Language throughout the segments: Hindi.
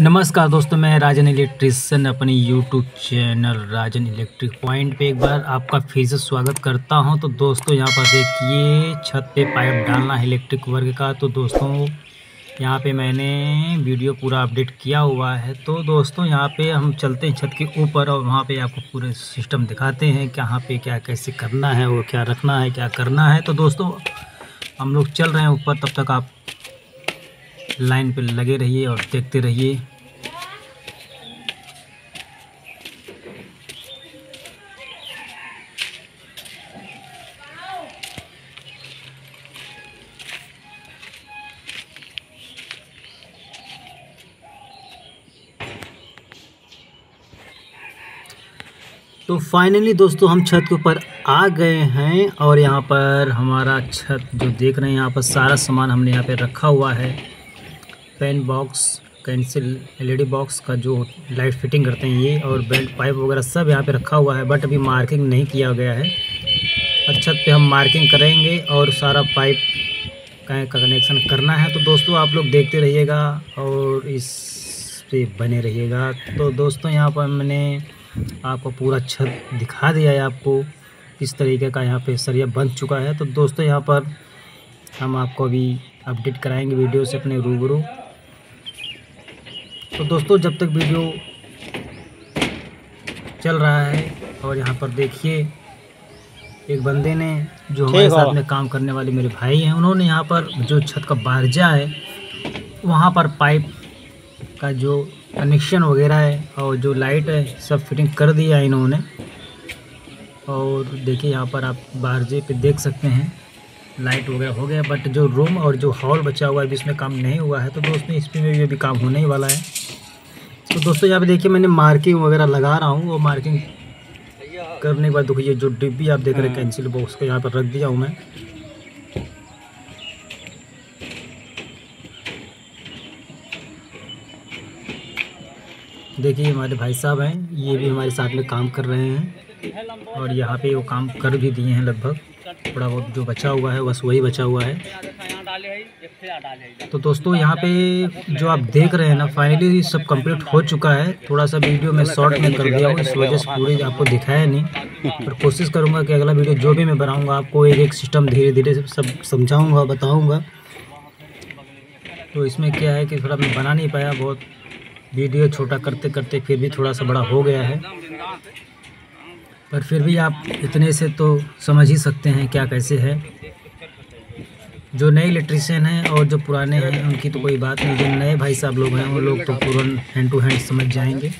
नमस्कार दोस्तों, मैं राजन इलेक्ट्रिशियन अपने YouTube channel Rajan electric point पे एक बार आपका फिर से स्वागत करता हूँ। तो दोस्तों, यहाँ पर देखिए, छत पे पाइप डालना है इलेक्ट्रिक वर्ग का। तो दोस्तों, यहाँ पे मैंने वीडियो पूरा अपडेट किया हुआ है। तो दोस्तों, यहाँ पे हम चलते हैं छत के ऊपर और वहाँ पर आपको पूरे सिस्टम दिखाते हैं कि यहाँ पे क्या कैसे करना है और क्या रखना है, क्या करना है। तो दोस्तों, हम लोग चल रहे हैं ऊपर, तब तक आप लाइन पे लगे रहिए और देखते रहिए। तो फाइनली दोस्तों, हम छत के ऊपर आ गए हैं और यहाँ पर हमारा छत जो देख रहे हैं, यहाँ पर सारा सामान हमने यहाँ पे रखा हुआ है। Pen box cancel LED box का जो लाइट फिटिंग करते हैं ये और बेल्ट पाइप वगैरह सब यहाँ पे रखा हुआ है, बट अभी मार्किंग नहीं किया गया है। और छत पे हम मार्किंग करेंगे और सारा पाइप का कनेक्शन करना है। तो दोस्तों आप लोग देखते रहिएगा और इस पे बने रहिएगा। तो दोस्तों यहाँ पर मैंने आपको पूरा छत दिखा दिया है आपको किस तरीके का यहाँ पे सरिया बन चुका है। तो दोस्तों यहाँ पर हम आपको अभी अपडेट कराएँगे वीडियो से अपने रूबरू। तो दोस्तों जब तक वीडियो चल रहा है और यहाँ पर देखिए एक बंदे ने जो हमारे साथ में काम करने वाले मेरे भाई हैं उन्होंने यहाँ पर जो छत का बारजा है वहाँ पर पाइप का जो कनेक्शन वगैरह है और जो लाइट है सब फिटिंग कर दिया इन्होंने। और देखिए यहाँ पर आप बारजे पे देख सकते हैं। लाइट वगैरह हो गया बट जो रूम और जो हॉल बचा हुआ है इसमें काम नहीं हुआ है तो दोस्तों इसमें भी अभी काम होने ही वाला है। तो दोस्तों यहाँ पे देखिए मैंने मार्किंग वगैरह लगा रहा हूँ वो मार्किंग करने के बाद देखिए जो डिब्बी आप देख रहे हैं कैंसिल बॉक्स को यहाँ पर रख दिया हूँ मैं। देखिए हमारे भाई साहब हैं ये भी हमारे साथ में काम कर रहे हैं। और यहाँ पे वो काम कर भी दिए हैं लगभग। थोड़ा बहुत जो बचा हुआ है, बस वही बचा हुआ है। तो दोस्तों, यहाँ पे जो आप देख रहे हैं ना फाइनली सब कंप्लीट हो चुका है। थोड़ा सा वीडियो में शॉर्ट में कर दिया हूँ, इस वजह से पूरी आपको दिखाया नहीं। पर कोशिश करूँगा कि अगला वीडियो जो भी मैं बनाऊँगा, आपको एक एक सिस्टम धीरे धीरे सब समझाऊँगा, बताऊँगा। तो इसमें क्या है कि थोड़ा मैं बना नहीं पाया, बहुत वीडियो छोटा करते करते फिर भी थोड़ा सा बड़ा हो गया है। पर फिर भी आप इतने से तो समझ ही सकते हैं क्या कैसे है। जो नए इलेक्ट्रीशियन हैं और जो पुराने हैं, उनकी तो कोई बात नहीं। जो नए भाई साहब लोग हैं उन लोग तो पूरा हैंड टू हैंड समझ जाएँगे।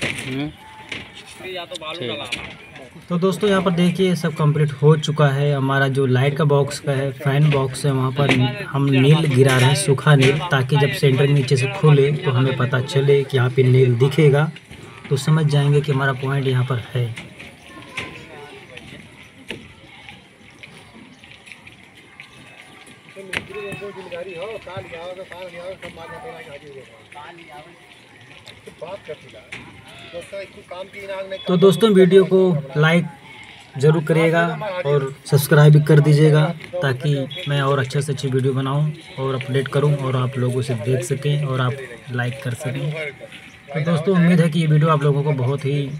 तो दोस्तों, यहाँ पर देखिए, सब कंप्लीट हो चुका है। हमारा जो लाइट का बॉक्स का है फ़ैन बॉक्स है, वहाँ पर हम नील गिरा रहे हैं, सूखा नील, ताकि जब सेंटर नीचे से खोले तो हमें पता चले कि यहाँ पे नील दिखेगा। तो समझ जाएँगे कि हमारा पॉइंट यहाँ पर है। तो दोस्तों वीडियो को लाइक ज़रूर करिएगा और सब्सक्राइब भी कर दीजिएगा ताकि मैं और अच्छे से अच्छी वीडियो बनाऊँ और अपडेट करूँ और आप लोगों से देख सकें और आप लाइक कर सकें। तो दोस्तों, उम्मीद है कि ये वीडियो आप लोगों को बहुत ही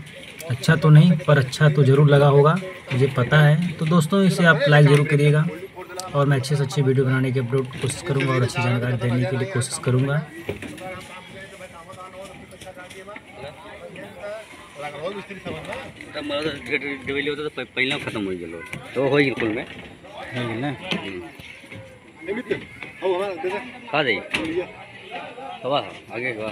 अच्छा तो नहीं, पर अच्छा तो ज़रूर लगा होगा, मुझे पता है। तो दोस्तों, इसे आप लाइक ज़रूर करिएगा। और मैं अच्छे से अच्छी वीडियो बनाने की अपलोड कोशिश करूँगा और अच्छी जानकारी देने के लिए कोशिश करूँगा। पहिला खत्म हो गेलो तो हो कुल में? का दे हवा आगे का